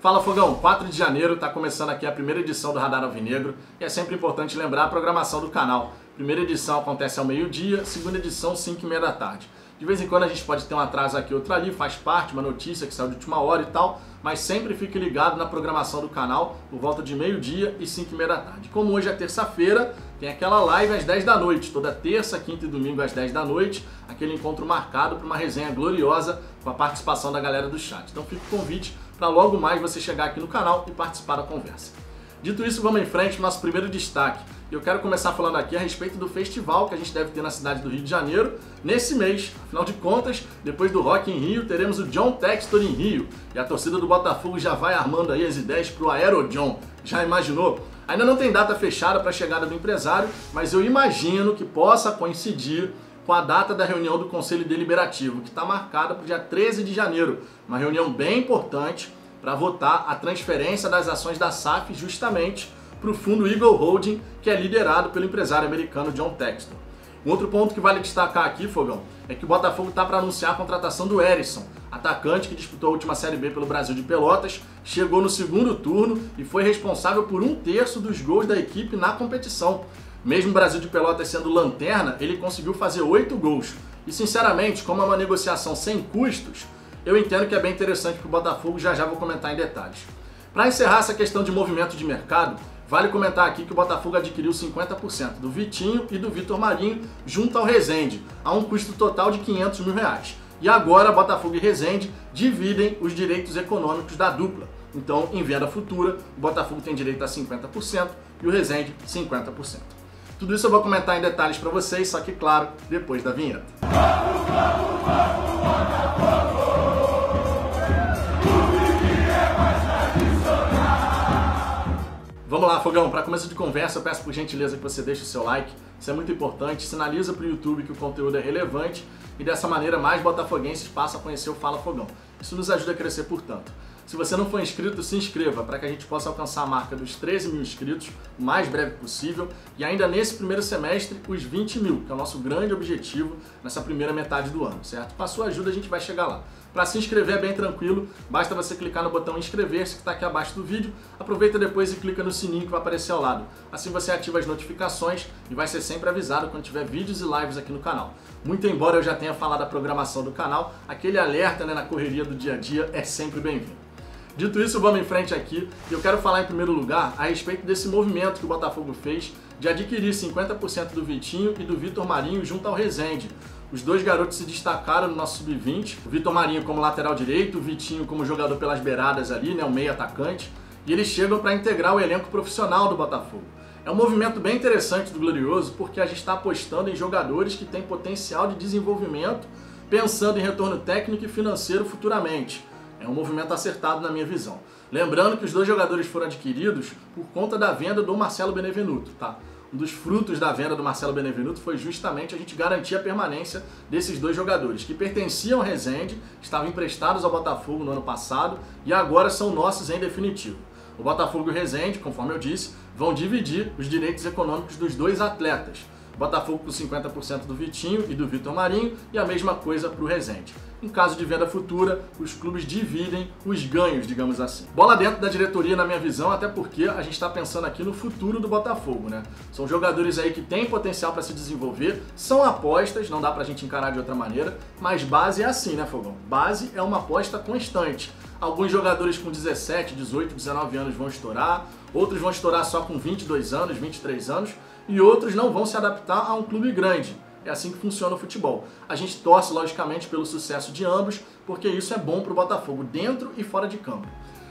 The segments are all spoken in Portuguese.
Fala Fogão, 4 de janeiro está começando aqui a primeira edição do Radar Alvinegro e é sempre importante lembrar a programação do canal. Primeira edição acontece ao meio-dia, segunda edição 5 e meia da tarde. De vez em quando a gente pode ter um atraso aqui, outro ali, faz parte, uma notícia que saiu de última hora e tal, mas sempre fique ligado na programação do canal por volta de meio-dia e 5 e meia da tarde. Como hoje é terça-feira, tem aquela live às 10 da noite, toda terça, quinta e domingo às 10 da noite, aquele encontro marcado para uma resenha gloriosa com a participação da galera do chat. Então fica o convite para logo mais você chegar aqui no canal e participar da conversa. Dito isso, vamos em frente para nosso primeiro destaque. Eu quero começar falando aqui a respeito do festival que a gente deve ter na cidade do Rio de Janeiro nesse mês. Afinal de contas, depois do Rock em Rio, teremos o John Textor em Rio. E a torcida do Botafogo já vai armando aí as ideias para o Aero John. Já imaginou? Ainda não tem data fechada para a chegada do empresário, mas eu imagino que possa coincidir com a data da reunião do Conselho Deliberativo, que está marcada para o dia 13 de janeiro. Uma reunião bem importante para votar a transferência das ações da SAF justamente para o fundo Eagle Holding, que é liderado pelo empresário americano John Textor. Um outro ponto que vale destacar aqui, Fogão, é que o Botafogo está para anunciar a contratação do Erisson, atacante que disputou a última Série B pelo Brasil de Pelotas, chegou no segundo turno e foi responsável por um terço dos gols da equipe na competição. Mesmo o Brasil de Pelotas sendo lanterna, ele conseguiu fazer oito gols. E sinceramente, como é uma negociação sem custos, eu entendo que é bem interessante para o Botafogo, já já vou comentar em detalhes. Para encerrar essa questão de movimento de mercado, vale comentar aqui que o Botafogo adquiriu 50% do Vitinho e do Vitor Marinho junto ao Rezende, a um custo total de 500 mil reais. E agora Botafogo e Rezende dividem os direitos econômicos da dupla. Então, em venda futura, o Botafogo tem direito a 50% e o Rezende 50%. Tudo isso eu vou comentar em detalhes para vocês, só que claro, depois da vinheta. Vamos, vamos, vamos, Vamos lá, Fogão, para começo de conversa, eu peço por gentileza que você deixe o seu like, isso é muito importante, sinaliza para o YouTube que o conteúdo é relevante e dessa maneira mais botafoguenses passam a conhecer o Fala Fogão. Isso nos ajuda a crescer, portanto. Se você não for inscrito, se inscreva para que a gente possa alcançar a marca dos 13 mil inscritos o mais breve possível e ainda nesse primeiro semestre os 20 mil, que é o nosso grande objetivo nessa primeira metade do ano, certo? Com a sua ajuda a gente vai chegar lá. Para se inscrever é bem tranquilo, basta você clicar no botão inscrever-se que está aqui abaixo do vídeo, aproveita depois e clica no sininho que vai aparecer ao lado. Assim você ativa as notificações e vai ser sempre avisado quando tiver vídeos e lives aqui no canal. Muito embora eu já tenha falado da programação do canal, aquele alerta né, na correria do dia a dia é sempre bem-vindo. Dito isso, vamos em frente aqui e eu quero falar em primeiro lugar a respeito desse movimento que o Botafogo fez de adquirir 50% do Vitinho e do Vitor Marinho junto ao Rezende. Os dois garotos se destacaram no nosso sub-20, o Vitor Marinho como lateral direito, o Vitinho como jogador pelas beiradas ali, né, o meio atacante, e eles chegam para integrar o elenco profissional do Botafogo. É um movimento bem interessante do Glorioso porque a gente está apostando em jogadores que têm potencial de desenvolvimento, pensando em retorno técnico e financeiro futuramente. É um movimento acertado na minha visão. Lembrando que os dois jogadores foram adquiridos por conta da venda do Marcelo Benevenuto, tá? um dos frutos da venda do Marcelo Benevenuto foi justamente a gente garantir a permanência desses dois jogadores, que pertenciam ao Resende, estavam emprestados ao Botafogo no ano passado e agora são nossos em definitivo. O Botafogo e o Resende, conforme eu disse, vão dividir os direitos econômicos dos dois atletas. Botafogo com 50% do Vitinho e do Vitor Marinho e a mesma coisa para o Rezende. Em caso de venda futura, os clubes dividem os ganhos, digamos assim. Bola dentro da diretoria, na minha visão, até porque a gente está pensando aqui no futuro do Botafogo, né? São jogadores aí que têm potencial para se desenvolver, são apostas, não dá para a gente encarar de outra maneira, mas base é assim, né, Fogão? Base é uma aposta constante. Alguns jogadores com 17, 18, 19 anos vão estourar, outros vão estourar só com 22 anos, 23 anos, e outros não vão se adaptar a um clube grande. É assim que funciona o futebol. A gente torce, logicamente, pelo sucesso de ambos, porque isso é bom para o Botafogo, dentro e fora de campo.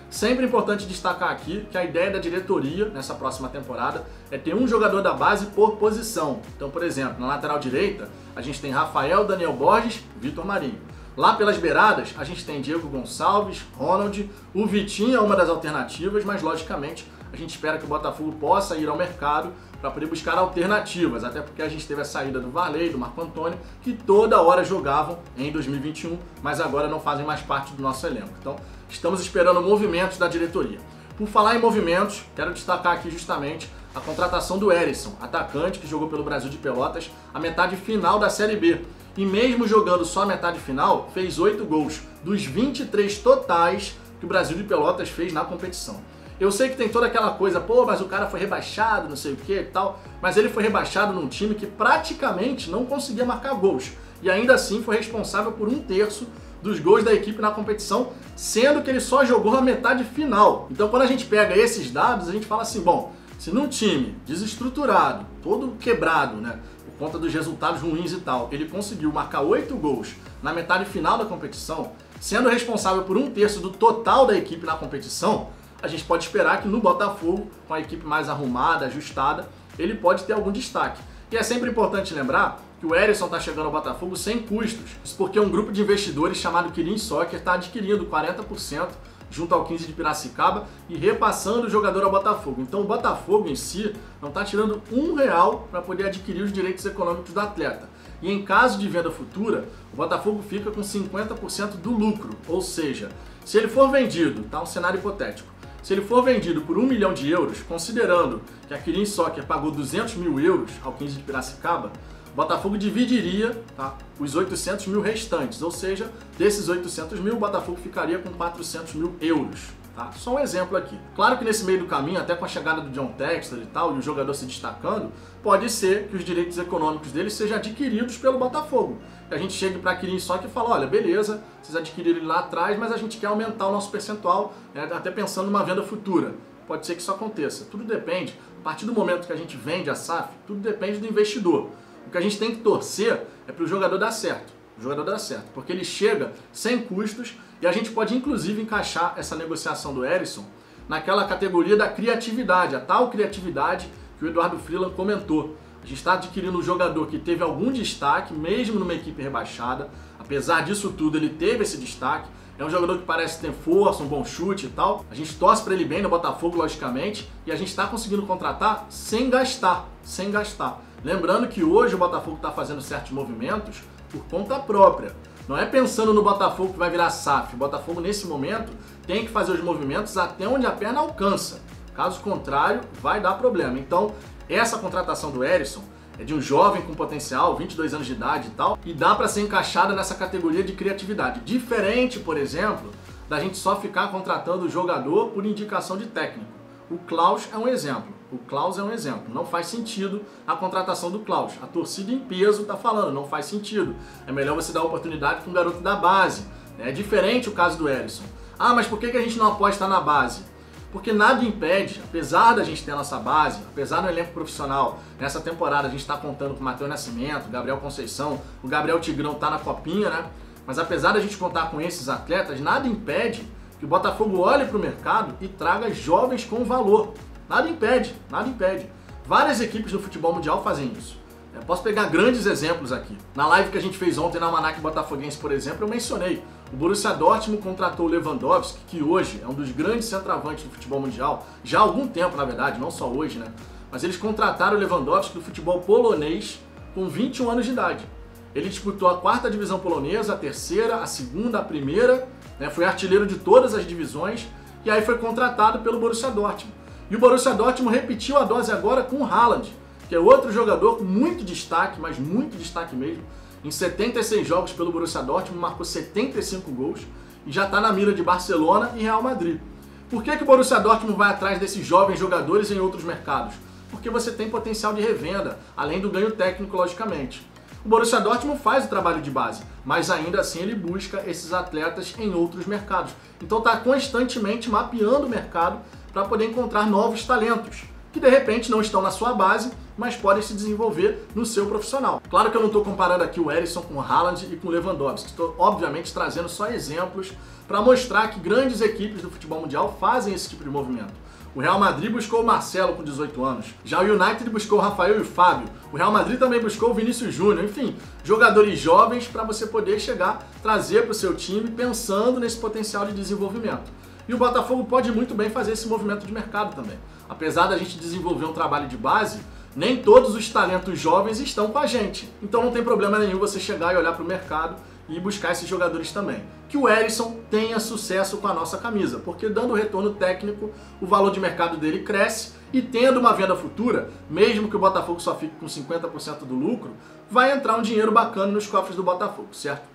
Sempre importante destacar aqui que a ideia da diretoria nessa próxima temporada é ter um jogador da base por posição. Então, por exemplo, na lateral direita, a gente tem Rafael, Daniel Borges, Vitor Marinho. Lá pelas beiradas, a gente tem Diego Gonçalves, Ronald, o Vitinho é uma das alternativas, mas logicamente a gente espera que o Botafogo possa ir ao mercado para poder buscar alternativas, até porque a gente teve a saída do Varley, do Marco Antônio, que toda hora jogavam em 2021, mas agora não fazem mais parte do nosso elenco. Então, estamos esperando movimentos da diretoria. Por falar em movimentos, quero destacar aqui justamente a contratação do Erisson, atacante que jogou pelo Brasil de Pelotas a metade final da Série B. E mesmo jogando só a metade final, fez 8 gols. Dos 23 totais, que o Brasil de Pelotas fez na competição. Eu sei que tem toda aquela coisa, pô, mas o cara foi rebaixado, não sei o que e tal, mas ele foi rebaixado num time que praticamente não conseguia marcar gols. E ainda assim foi responsável por um terço dos gols da equipe na competição, sendo que ele só jogou a metade final. Então quando a gente pega esses dados, a gente fala assim, bom, se num time desestruturado, todo quebrado, né, conta dos resultados ruins e tal, ele conseguiu marcar oito gols na metade final da competição, sendo responsável por um terço do total da equipe na competição, a gente pode esperar que no Botafogo, com a equipe mais arrumada, ajustada, ele pode ter algum destaque. E é sempre importante lembrar que o Erisson está chegando ao Botafogo sem custos. Isso porque um grupo de investidores chamado Kirin Soccer está adquirindo 40% junto ao 15 de Piracicaba e repassando o jogador ao Botafogo. Então o Botafogo em si não está tirando um real para poder adquirir os direitos econômicos do atleta. E em caso de venda futura, o Botafogo fica com 50% do lucro. Ou seja, se ele for vendido, tá um cenário hipotético, se ele for vendido por 1 milhão de euros, considerando que a Kirin Soccer pagou 200 mil euros ao 15 de Piracicaba, o Botafogo dividiria tá, os 800 mil restantes, ou seja, desses 800 mil, o Botafogo ficaria com 400 mil euros. Tá? Só um exemplo aqui. Claro que nesse meio do caminho, até com a chegada do John Textor e tal, e o jogador se destacando, pode ser que os direitos econômicos dele sejam adquiridos pelo Botafogo. Que a gente chegue para adquirir só que fala, olha, beleza, vocês adquiriram ele lá atrás, mas a gente quer aumentar o nosso percentual, né, até pensando numa venda futura. Pode ser que isso aconteça. Tudo depende, a partir do momento que a gente vende a SAF, tudo depende do investidor. O que a gente tem que torcer é para o jogador dar certo. O jogador dá certo, porque ele chega sem custos e a gente pode inclusive encaixar essa negociação do Erisson naquela categoria da criatividade, a tal criatividade que o Eduardo Freeland comentou. A gente está adquirindo um jogador que teve algum destaque, mesmo numa equipe rebaixada. Apesar disso tudo, ele teve esse destaque. É um jogador que parece ter força, um bom chute e tal. A gente torce para ele bem no Botafogo, logicamente. E a gente está conseguindo contratar sem gastar. Sem gastar. Lembrando que hoje o Botafogo está fazendo certos movimentos por conta própria. Não é pensando no Botafogo que vai virar SAF. O Botafogo, nesse momento, tem que fazer os movimentos até onde a perna alcança. Caso contrário, vai dar problema. Então, essa contratação do Erisson é de um jovem com potencial, 22 anos de idade e tal, e dá para ser encaixada nessa categoria de criatividade. Diferente, por exemplo, da gente só ficar contratando o jogador por indicação de técnico. O Klaus é um exemplo. O Klaus é um exemplo. Não faz sentido a contratação do Klaus. A torcida em peso está falando, não faz sentido. É melhor você dar oportunidade para um garoto da base. É diferente o caso do Ellison. Ah, mas por que, que a gente não aposta na base? Porque nada impede, apesar da gente ter a nossa base, apesar do elenco profissional, nessa temporada a gente está contando com o Matheus Nascimento, Gabriel Conceição, o Gabriel Tigrão está na copinha, né? Mas apesar da gente contar com esses atletas, nada impede que o Botafogo olhe para o mercado e traga jovens com valor. Nada impede, nada impede. Várias equipes do futebol mundial fazem isso. Eu posso pegar grandes exemplos aqui. Na live que a gente fez ontem na Almanac Botafoguense, por exemplo, eu mencionei. O Borussia Dortmund contratou o Lewandowski, que hoje é um dos grandes centroavantes do futebol mundial, já há algum tempo, na verdade, não só hoje, né? Mas eles contrataram o Lewandowski do futebol polonês com 21 anos de idade. Ele disputou a quarta divisão polonesa, a terceira, a segunda, a primeira, né? foi artilheiro de todas as divisões e aí foi contratado pelo Borussia Dortmund. E o Borussia Dortmund repetiu a dose agora com o Haaland, que é outro jogador com muito destaque, mas muito destaque mesmo. Em 76 jogos pelo Borussia Dortmund, marcou 75 gols e já está na mira de Barcelona e Real Madrid. Por que, que o Borussia Dortmund vai atrás desses jovens jogadores em outros mercados? Porque você tem potencial de revenda, além do ganho técnico, logicamente. O Borussia Dortmund faz o trabalho de base, mas ainda assim ele busca esses atletas em outros mercados. Então está constantemente mapeando o mercado para poder encontrar novos talentos que de repente não estão na sua base, mas podem se desenvolver no seu profissional. Claro que eu não estou comparando aqui o Erisson com o Haaland e com o Lewandowski, estou obviamente trazendo só exemplos para mostrar que grandes equipes do futebol mundial fazem esse tipo de movimento. O Real Madrid buscou o Marcelo com 18 anos. Já o United buscou o Rafael e o Fábio. O Real Madrid também buscou o Vinícius Júnior. Enfim, jogadores jovens para você poder chegar, trazer para o seu time pensando nesse potencial de desenvolvimento. E o Botafogo pode muito bem fazer esse movimento de mercado também. Apesar da gente desenvolver um trabalho de base, nem todos os talentos jovens estão com a gente. Então não tem problema nenhum você chegar e olhar para o mercado e buscar esses jogadores também. Que o Erisson tenha sucesso com a nossa camisa, porque dando retorno técnico, o valor de mercado dele cresce e tendo uma venda futura, mesmo que o Botafogo só fique com 50% do lucro, vai entrar um dinheiro bacana nos cofres do Botafogo, certo?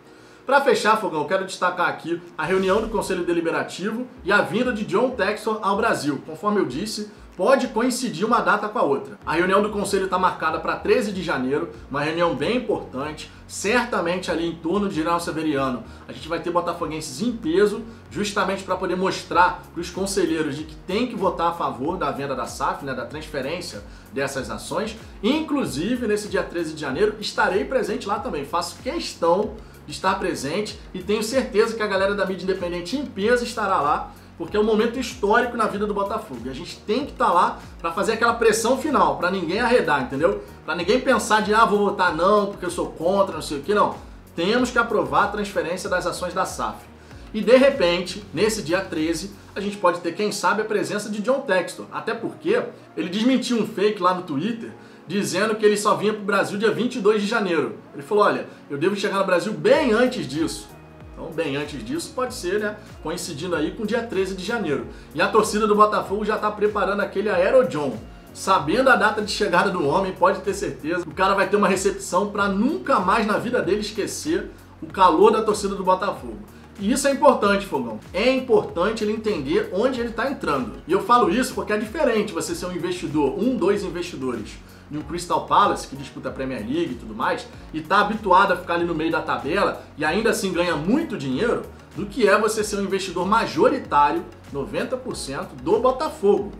Para fechar, Fogão, quero destacar aqui a reunião do Conselho Deliberativo e a vinda de John Textor ao Brasil. Conforme eu disse, pode coincidir uma data com a outra. A reunião do conselho está marcada para 13 de janeiro, uma reunião bem importante, certamente ali em torno de General Severiano. A gente vai ter botafoguenses em peso, justamente para poder mostrar para os conselheiros de que tem que votar a favor da venda da SAF, né, da transferência dessas ações. Inclusive, nesse dia 13 de janeiro, estarei presente lá também. Faço questão de estar presente e tenho certeza que a galera da mídia independente em peso estará lá porque é um momento histórico na vida do Botafogo. E a gente tem que estar tá lá para fazer aquela pressão final, para ninguém arredar, entendeu? Para ninguém pensar de, ah, vou votar não, porque eu sou contra, não sei o que, não. Temos que aprovar a transferência das ações da SAF. E de repente, nesse dia 13, a gente pode ter, quem sabe, a presença de John Textor. Até porque ele desmentiu um fake lá no Twitter dizendo que ele só vinha para o Brasil dia 22 de janeiro. Ele falou: olha, eu devo chegar no Brasil bem antes disso. Então, bem antes disso, pode ser, né? Coincidindo aí com o dia 13 de janeiro. E a torcida do Botafogo já está preparando aquele Aerojohn. Sabendo a data de chegada do homem, pode ter certeza, o cara vai ter uma recepção para nunca mais na vida dele esquecer o calor da torcida do Botafogo. E isso é importante, Fogão. É importante ele entender onde ele está entrando. E eu falo isso porque é diferente você ser um investidor, um, dois investidores no Crystal Palace, que disputa a Premier League e tudo mais, e está habituado a ficar ali no meio da tabela e ainda assim ganha muito dinheiro, do que é você ser um investidor majoritário, 90%, do Botafogo.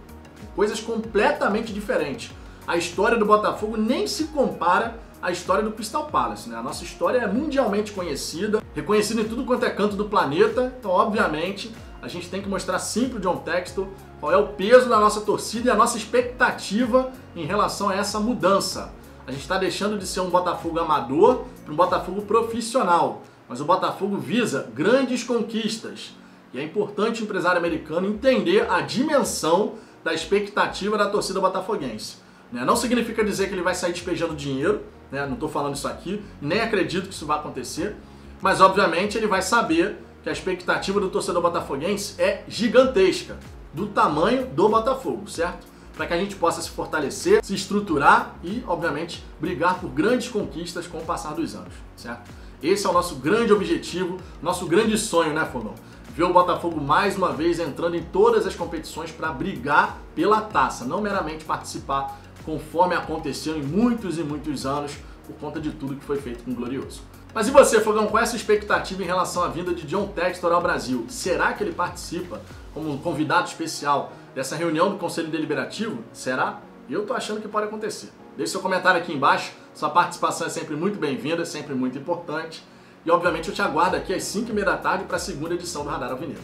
Coisas completamente diferentes. A história do Botafogo nem se compara à história do Crystal Palace. Né? A nossa história é mundialmente conhecida, reconhecida em tudo quanto é canto do planeta, então, obviamente, a gente tem que mostrar sim pro John Textor qual é o peso da nossa torcida e a nossa expectativa em relação a essa mudança. A gente está deixando de ser um Botafogo amador para um Botafogo profissional, mas o Botafogo visa grandes conquistas. E é importante o empresário americano entender a dimensão da expectativa da torcida botafoguense. Né? Não significa dizer que ele vai sair despejando dinheiro, né? não estou falando isso aqui, nem acredito que isso vai acontecer, mas obviamente ele vai saber que a expectativa do torcedor botafoguense é gigantesca, do tamanho do Botafogo, certo? Para que a gente possa se fortalecer, se estruturar e, obviamente, brigar por grandes conquistas com o passar dos anos, certo? Esse é o nosso grande objetivo, nosso grande sonho, né, Fogão? Ver o Botafogo mais uma vez entrando em todas as competições para brigar pela taça, não meramente participar conforme aconteceu em muitos e muitos anos por conta de tudo que foi feito com o Glorioso. Mas e você, Fogão, qual é a sua expectativa em relação à vinda de John Textor ao Brasil? Será que ele participa como um convidado especial dessa reunião do Conselho Deliberativo? Será? Eu tô achando que pode acontecer. Deixe seu comentário aqui embaixo, sua participação é sempre muito bem-vinda, sempre muito importante. E obviamente eu te aguardo aqui às 5h30 da tarde para a segunda edição do Radar Alvinegro.